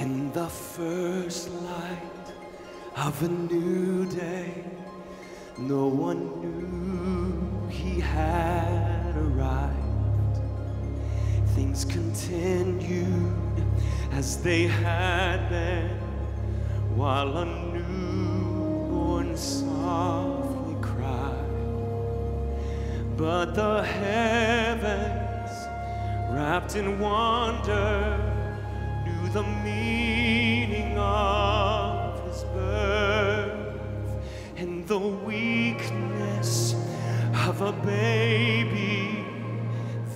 In the first light of a new day, no one knew he had arrived. Things continued as they had been, while a newborn softly cried. But the heavens, wrapped in wonder, the meaning of his birth and the weakness of a baby.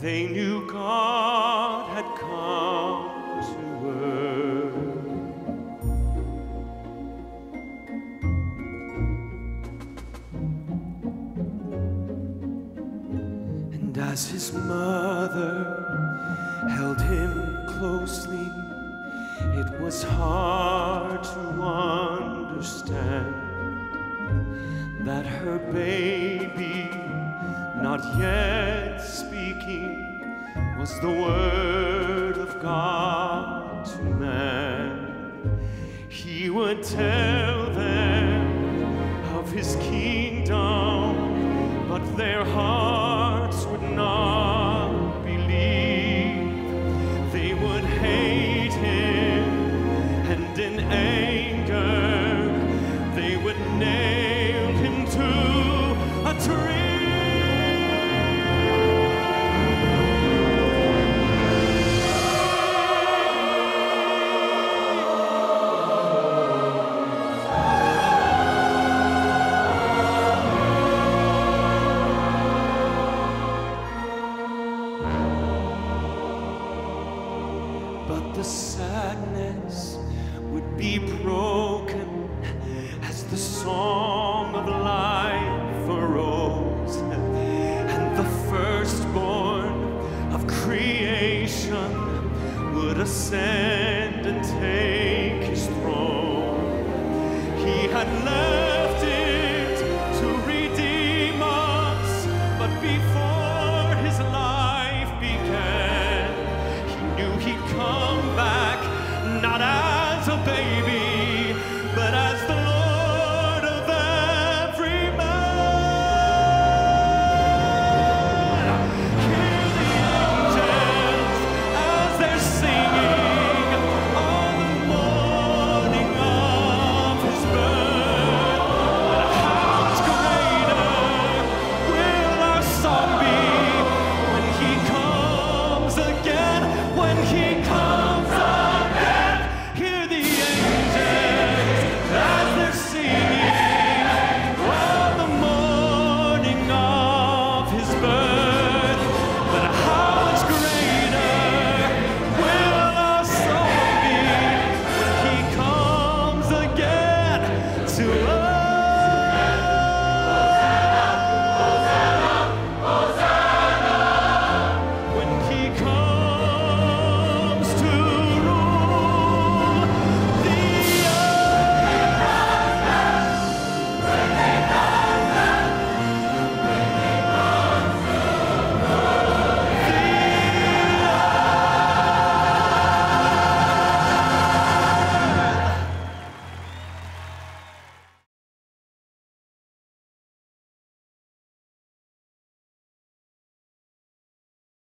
They knew God had come to earth. And as his mother held him closely, it was hard to understand that her baby, not yet speaking, was the word of God to man. He would tell them of his kingdom, but their hearts but the sadness would be broken as the song of life arose, and the firstborn of creation would ascend and take his throne. He had left.